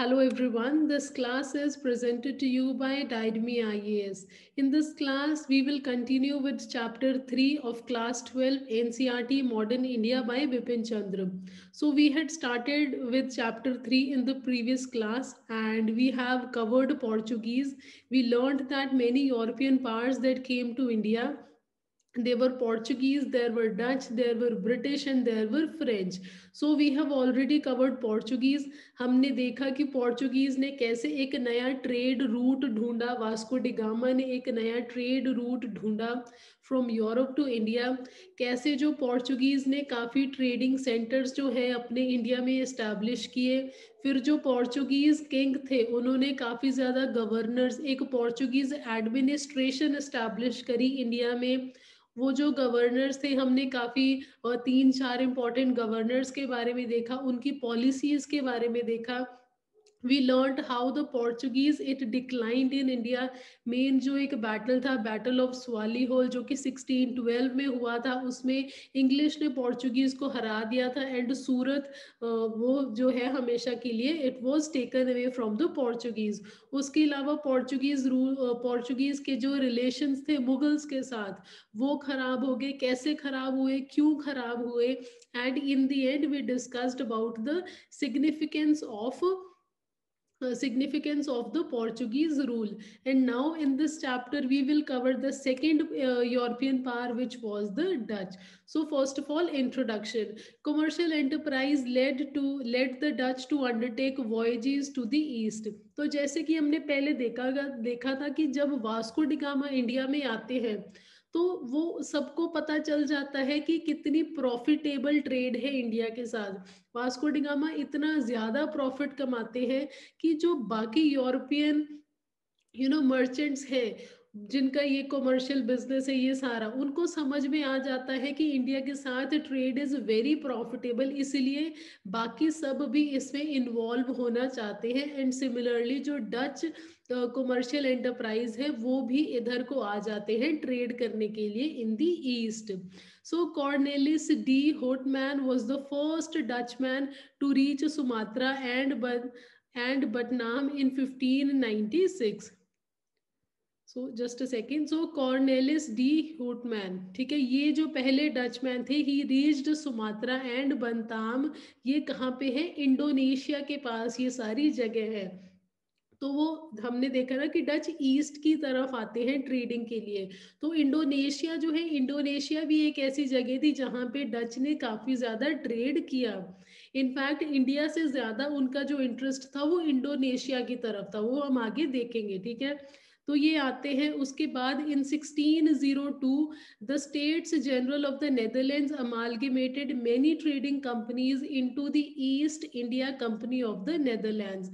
Hello everyone, this class is presented to you by Diedme IAS. In this class, we will continue with chapter 3 of class 12 NCERT Modern India by Bipin Chandra. So we had started with chapter 3 in the previous class and we have covered Portuguese. We learned that many European powers that came to India there were portuguese, there were dutch, there were british and there were french. So we have already covered portuguese. हमने देखा कि Portuguese ने कैसे एक नया trade route ढूंढा। Vasco da Gama ने एक नया ट्रेड रूट ढूंढा फ्रॉम यूरोप टू इंडिया कैसे जो पोर्चुगीज ने काफ़ी ट्रेडिंग सेंटर्स जो है अपने इंडिया में इस्टेब्लिश किए। फिर जो पोर्चुगीज किंग थे, उन्होंने काफ़ी ज़्यादा गवर्नर्स एक पोर्चुगीज एडमिनिस्ट्रेशन इस्टेब्लिश करी इंडिया में। वो जो गवर्नर्स थे, हमने काफ़ी तीन चार इंपॉर्टेंट गवर्नर्स के बारे में देखा, उनकी पॉलिसीज़ के बारे में देखा। We learn how the Portuguese it declined in India main जो एक बैटल था बैटल ऑफ़ स्वाली होल जो कि 1612 में हुआ था, उसमें इंग्लिश ने पोर्चुगीज को हरा दिया था एंड सूरत वो जो है हमेशा के लिए it was taken away from the Portuguese उसके अलावा पोर्चुगीज रूल पोर्चुगीज के जो रिलेशंस थे मुगल्स के साथ, वो खराब हो गए. कैसे खराब हुए? क्यों खराब हुए? And in the end we discussed about the significance of uh, significance of the Portuguese rule. And now in this chapter, we will cover the second uh, European power, which was the Dutch. So first of all, introduction. Commercial enterprise led to led the Dutch to undertake voyages to the east. तो जैसे कि हमने पहले देखा देखा था कि जब वास्को डिगामा इंडिया में आते हैं तो वो सबको पता चल जाता है कि कितनी प्रॉफिटेबल ट्रेड है इंडिया के साथ। वास्को डिगामा इतना ज़्यादा प्रॉफिट कमाते हैं कि जो बाकी यूरोपियन यू नो मर्चेंट्स हैं जिनका ये कॉमर्शियल बिज़नेस है, ये सारा, उनको समझ में आ जाता है कि इंडिया के साथ ट्रेड इज़ वेरी प्रॉफिटेबल इसलिए बाकी सब भी इसमें इन्वॉल्व होना चाहते हैं। एंड सिमिलरली जो डच कॉमर्शियल एंटरप्राइज है, वो भी इधर को आ जाते हैं ट्रेड करने के लिए in the East so Cornelis de Houtman was the first Dutch man to reach Sumatra and and Bantam in 1596 so just a second so Cornelis de Houtman ठीक है, ये जो पहले डचमैन थे ही रीच्ड सुमात्रा एंड बनताम ये कहाँ पे है? इंडोनेशिया के पास ये सारी जगह है। तो वो, हमने देखा ना कि डच ईस्ट की तरफ़ आते हैं ट्रेडिंग के लिए। तो इंडोनेशिया जो है इंडोनेशिया भी एक ऐसी जगह थी जहाँ पे डच ने काफ़ी ज़्यादा ट्रेड किया। इनफैक्ट इंडिया से ज़्यादा उनका जो इंटरेस्ट था वो इंडोनेशिया की तरफ़ था। वो हम आगे देखेंगे, ठीक है? तो ये आते हैं। उसके बाद in 1602 the States General of the Netherlands amalgamated many trading companies into the East India Company of the Netherlands.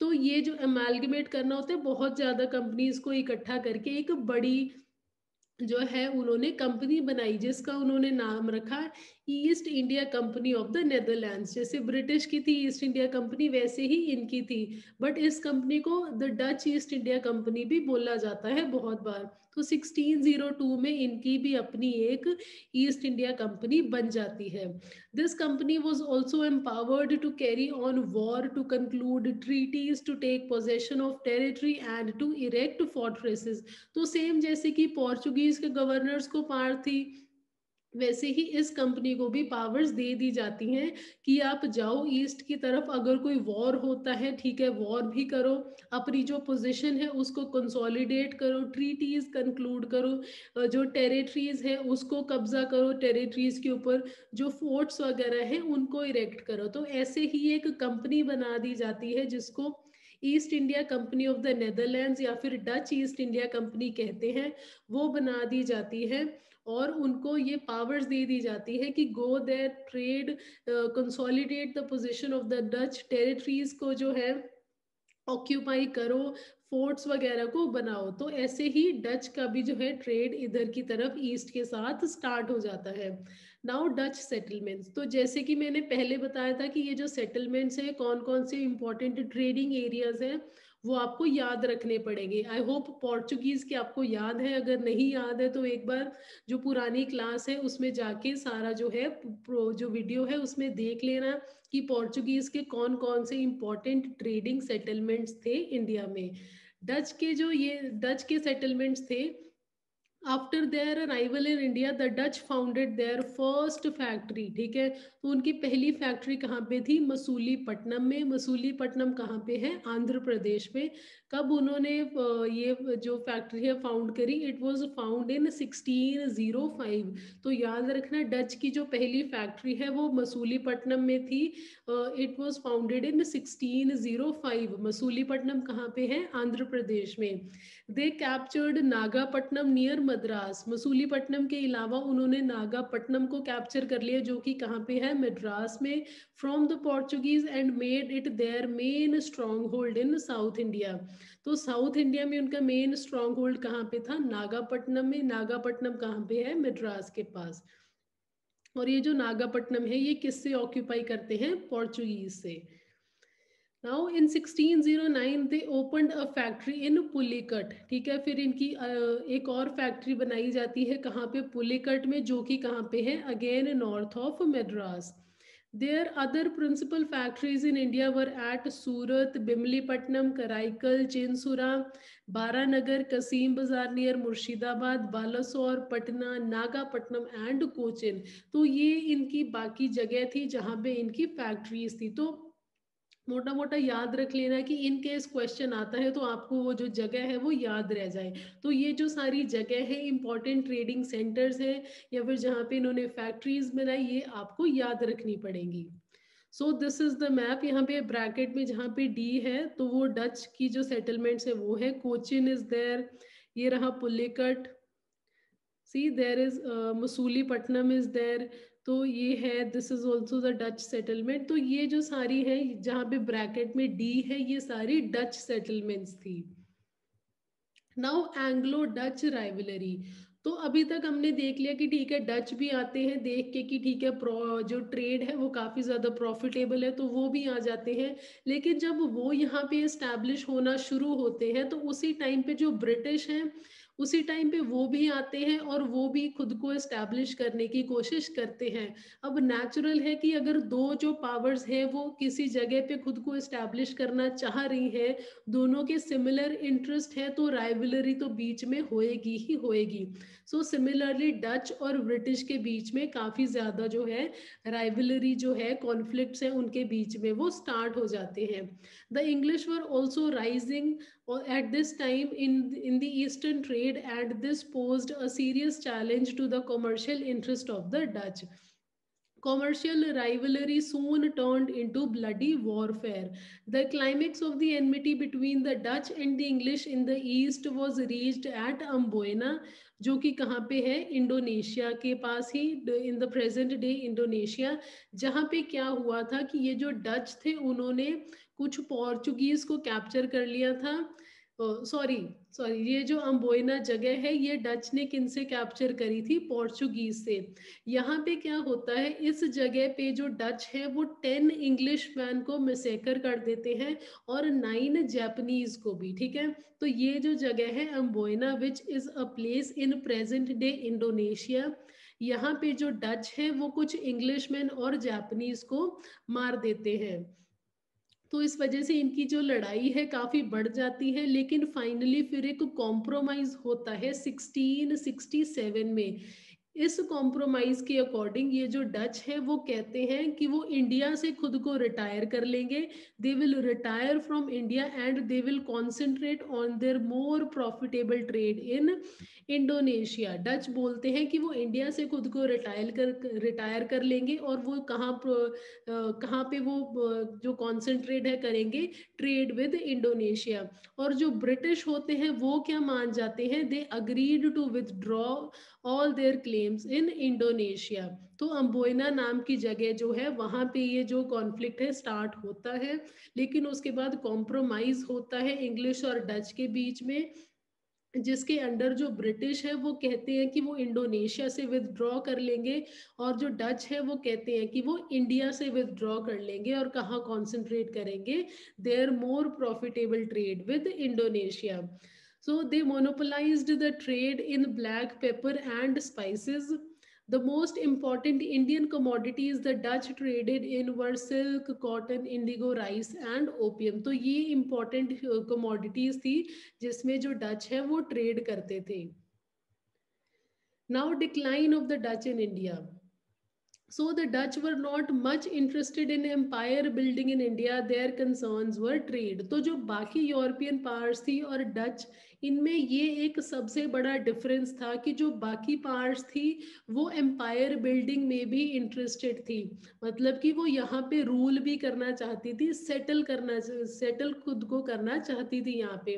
तो ये जो अमालगमेट करना होता है, बहुत ज़्यादा कंपनीज़ को इकट्ठा करके एक बड़ी जो है, उन्होंने कंपनी बनाई, जिसका उन्होंने नाम रखा East India Company of the Netherlands जैसे ब्रिटिश की थी ईस्ट इंडिया कंपनी वैसे ही इनकी थी। बट इस कंपनी को the Dutch East India Company भी बोला जाता है बहुत बार। तो 1602 में इनकी भी अपनी एक ईस्ट इंडिया कंपनी बन जाती है। This company was also empowered to carry on war to conclude treaties to take possession of territory and to erect fortresses तो सेम जैसे कि पोर्चुगीज के गवर्नर्स को पार थी। वैसे ही इस कंपनी को भी पावर्स दे दी जाती हैं कि आप जाओ ईस्ट की तरफ़, अगर कोई वॉर होता है, ठीक है वॉर भी करो, अपनी जो पोजीशन है उसको कंसोलिडेट करो ट्रीटीज कंक्लूड करो जो टेरिटरीज है उसको कब्जा करो टेरिटरीज के ऊपर जो फोर्ट्स वगैरह हैं उनको इरेक्ट करो। तो ऐसे ही एक कंपनी बना दी जाती है जिसको East India Company of the Netherlands या फिर डच ईस्ट इंडिया कंपनी कहते हैं, वो बना दी जाती है और उनको ये पावर्स दे दी जाती है कि go their trade consolidate the position of the Dutch territories को जो है ऑक्यूपाई करो फोर्ट्स वगैरह को बनाओ। तो ऐसे ही डच का भी जो है ट्रेड इधर की तरफ़ ईस्ट के साथ स्टार्ट हो जाता है। नाउ डच सेटलमेंट्स तो जैसे कि मैंने पहले बताया था कि ये जो सेटलमेंट्स है कौन कौन से इंपॉर्टेंट ट्रेडिंग एरियाज़ हैं, वो आपको याद रखने पड़ेंगे। आई होप पोर्चुगीज के आपको याद है, अगर नहीं याद है तो एक बार जो पुरानी क्लास है, उसमें जाके सारा जो है जो वीडियो है, उसमें देख लेना कि पोर्चुगीज के कौन कौन से इंपॉर्टेंट ट्रेडिंग सेटलमेंट्स थे इंडिया में। डच के जो ये डच के सेटलमेंट्स थे after their arrival in India the Dutch founded their first factory ठीक है? तो उनकी पहली फैक्ट्री कहाँ पे थी? मसूलीपट्टनम में। मसूलीपट्टनम कहाँ पे है? आंध्र प्रदेश में। कब उन्होंने ये जो फैक्ट्री है फाउंड करी? इट वाज फाउंड इन 1605 तो याद रखना डच की जो पहली फैक्ट्री है, वो मसूलीपट्टनम में थी। It was founded in sixteen zero 1605 Masulipatnam कहाँ पे है? आंध्र प्रदेश में। They captured Nagapattinam near Madras. Masulipatnam के अलावा उन्होंने नागापट्टनम को कैप्चर कर लिया, जो कि कहाँ पे है? मद्रास में। From the Portuguese and made it their main stronghold in South India तो साउथ इंडिया में उनका मेन स्ट्रॉन्ग होल्ड कहाँ पे था? नागापट्टनम में। नागापट्टनम कहाँ पे है? मद्रास के पास। और ये जो नागापट्टनम है, ये किससे ऑक्यूपाई करते हैं? पोर्चुगीज से। Now in 1609 they opened a factory in Pulicat ठीक है, फिर इनकी एक और फैक्ट्री बनाई जाती है कहाँ पे? पुलिकट में, जो कि कहाँ पे है? Again north of Madras their other principal factories in India were at Surat Bimlipatam Karaikal Chinsura Baranagar Kasim Bazar near Murshidabad Balasore Patna Nagapattinam and Cochin तो ये इनकी बाकी जगह थी जहाँ पे इनकी फैक्ट्रीज थी। तो मोटा मोटा याद रख लेना कि इन केस क्वेश्चन आता है तो आपको वो जो जगह है वो याद रह जाए। तो ये जो सारी जगह है इंपॉर्टेंट ट्रेडिंग सेंटर्स है या फिर जहाँ पे इन्होंने फैक्ट्रीज बनाई, ये आपको याद रखनी पड़ेंगी। So this is the map यहाँ पे ब्रैकेट में जहाँ पे डी है तो वो डच की जो सेटलमेंट्स है वो है। कोचिन इज़ देयर ये रहा Pulicat see there is Masulipatnam is there तो ये है this is also the Dutch settlement तो ये जो सारी है, जहाँ पे ब्रैकेट में डी है, ये सारी डच सेटलमेंट्स थी। नाउ एंग्लो डच राइवलरी तो अभी तक हमने देख लिया कि ठीक है डच भी आते हैं, देख के कि ठीक है जो ट्रेड है, वो काफ़ी ज़्यादा प्रॉफिटेबल है तो वो भी आ जाते हैं। लेकिन जब वो यहाँ पे इस्टेब्लिश होना शुरू होते हैं तो उसी टाइम पे जो ब्रिटिश हैं उसी टाइम पे वो भी आते हैं और वो भी खुद को इस्टेब्लिश करने की कोशिश करते हैं। अब नेचुरल है कि अगर दो जो पावर्स हैं, वो किसी जगह पे खुद को इस्टेब्लिश करना चाह रही हैं, दोनों के सिमिलर इंटरेस्ट है तो राइवलरी तो बीच में होएगी ही होएगी। सो सिमिलरली डच और ब्रिटिश के बीच में काफ़ी ज़्यादा जो है राइवलरी जो है कॉन्फ्लिक्ट्स हैं, उनके बीच में वो स्टार्ट हो जाते हैं। The English were also rising at this time in in the eastern trade and this posed a serious challenge to the commercial interest of the dutch Commercial rivalry soon turned into bloody warfare. The climax of the enmity between the Dutch and the English in the east was reached at Amboina, जो कि कहाँ पे है Indonesia के पास ही in the present day Indonesia जहाँ पे क्या हुआ था कि ये जो डच थे उन्होंने कुछ पोर्चुगीज को कैप्चर कर लिया था। सॉरी सॉरी ये जो अम्बोइना जगह है, ये डच ने किन से कैप्चर करी थी? पोर्चुगीज से। यहाँ पे क्या होता है, इस जगह पे जो डच है, वो टेन इंग्लिश मैन को मिसेकर कर देते हैं और नाइन जैपनीज को भी, ठीक है? तो ये जो जगह है Amboina which is a place in present day Indonesia यहाँ पे जो डच है, वो कुछ इंग्लिश मैन और जैपनीज को मार देते हैं। तो इस वजह से इनकी जो लड़ाई है काफ़ी बढ़ जाती है, लेकिन फाइनली फिर एक कॉम्प्रोमाइज होता है 1667 में। इस कॉम्प्रोमाइज के अकॉर्डिंग ये जो डच है, वो कहते हैं कि वो इंडिया से खुद को रिटायर कर लेंगे। They will retire from India and they will concentrate on their more profitable trade in Indonesia Dutch बोलते हैं कि वो इंडिया से खुद को रिटायर कर रिटायर कर लेंगे और वो कहाँ कहाँ पे वो जो कॉन्सेंट्रेट है करेंगे ट्रेड विद इंडोनेशिया और जो ब्रिटिश होते हैं, वो क्या मान जाते हैं? They agreed to withdraw all their claims in Indonesia तो अम्बोइना नाम की जगह जो है, वहाँ पे ये जो कॉन्फ्लिक्ट है स्टार्ट होता है, लेकिन उसके बाद कॉम्प्रोमाइज होता है इंग्लिश और डच के बीच में, जिसके अंडर जो ब्रिटिश है, वो कहते हैं कि वो इंडोनेशिया से विदड्रॉ कर लेंगे, और जो डच है, वो कहते हैं कि वो इंडिया से विदड्रॉ कर लेंगे और कहाँ कॉन्सेंट्रेट करेंगे their more profitable trade with Indonesia So they monopolised the trade in black pepper and spices The most important Indian commodities the Dutch traded in were silk, cotton, indigo, rice and opium. तो ये important commodities थी जिसमें जो Dutch है वो trade करते थे. Now decline of the Dutch in India. So the Dutch were not much interested in empire building in India. Their concerns were trade. तो जो बाकी यूरोपियन पावर्स थी और डच इनमें ये एक सबसे बड़ा डिफरेंस था कि जो बाकी पार्ट्स थी, वो एम्पायर बिल्डिंग में भी इंटरेस्टेड थी। मतलब कि वो यहाँ पे रूल भी करना चाहती थी सेटल करना सेटल खुद को करना चाहती थी यहाँ पे।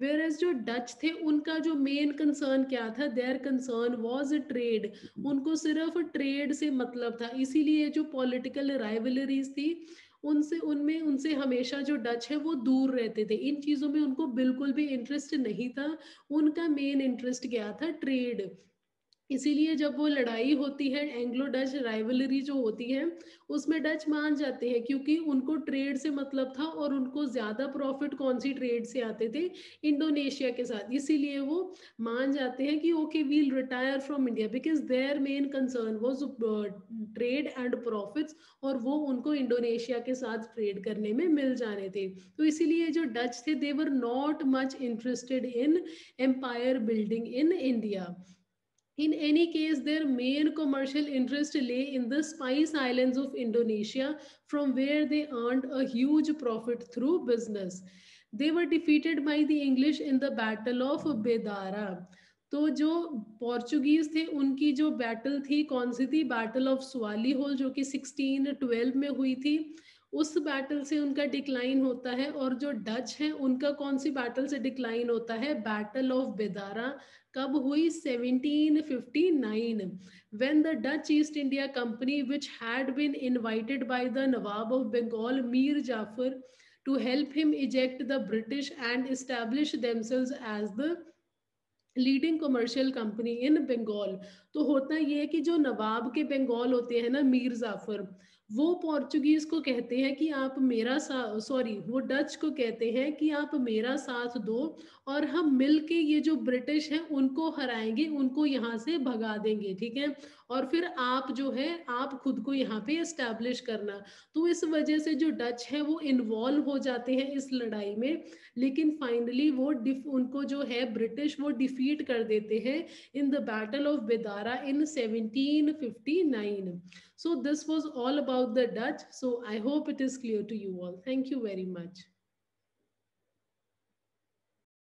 वेर एज जो डच थे, उनका जो मेन कंसर्न क्या था? देयर कंसर्न वॉज़ ट्रेड उनको सिर्फ़ ट्रेड से मतलब था। इसीलिए जो पॉलिटिकल राइवलरीज थी उनसे, उनमें, उनसे हमेशा जो डच है वो दूर रहते थे। इन चीज़ों में उनको बिल्कुल भी इंटरेस्ट नहीं था। उनका मेन इंटरेस्ट क्या था? ट्रेड इसीलिए जब वो लड़ाई होती है एंग्लो डच राइवलरी जो होती है, उसमें डच मान जाते हैं क्योंकि उनको ट्रेड से मतलब था और उनको ज़्यादा प्रॉफिट कौन सी ट्रेड से आते थे? इंडोनेशिया के साथ। इसीलिए वो मान जाते हैं कि okay we'll retire from India because their main concern was trade and profits और वो उनको इंडोनेशिया के साथ ट्रेड करने में मिल जाने थे। तो इसीलिए जो डच थे they were not much interested in empire building in India In any case, their main commercial interest lay in the Spice Islands of Indonesia, from where they earned a huge profit through business. They were defeated by the English in the Battle of Bedara. तो जो Portuguese थे उनकी जो battle थी कौन सी थी battle of Suvali whole जो कि 1612 में हुई थी उस बैटल से उनका डिक्लाइन होता है और जो डच हैं, उनका कौन सी बैटल से डिक्लाइन होता है? बैटल ऑफ़ बेदारा कब हुई? 1759 when the Dutch East India Company which had been invited by the nawab of Bengal Mir Jafar to help him eject the British and establish themselves as the leading commercial company in Bengal तो होता ये है कि जो नवाब के बंगाल होते हैं ना मीर जाफ़र वो पोर्चुगीज को कहते हैं कि आप मेरा सॉरी वो डच को कहते हैं कि आप मेरा साथ दो और हम मिल के ये जो ब्रिटिश हैं उनको हराएँगे, उनको यहाँ से भगा देंगे, ठीक है? और फिर आप जो है, आप खुद को यहाँ पे एस्टेब्लिश करना। तो इस वजह से जो डच है वो इन्वॉल्व हो जाते हैं इस लड़ाई में, लेकिन फाइनली वो डिफ उनको जो है ब्रिटिश वो डिफीट कर देते हैं in the battle of Bedara in 1759 so this was all about the dutch. So i hope it is clear to you all. Thank you very much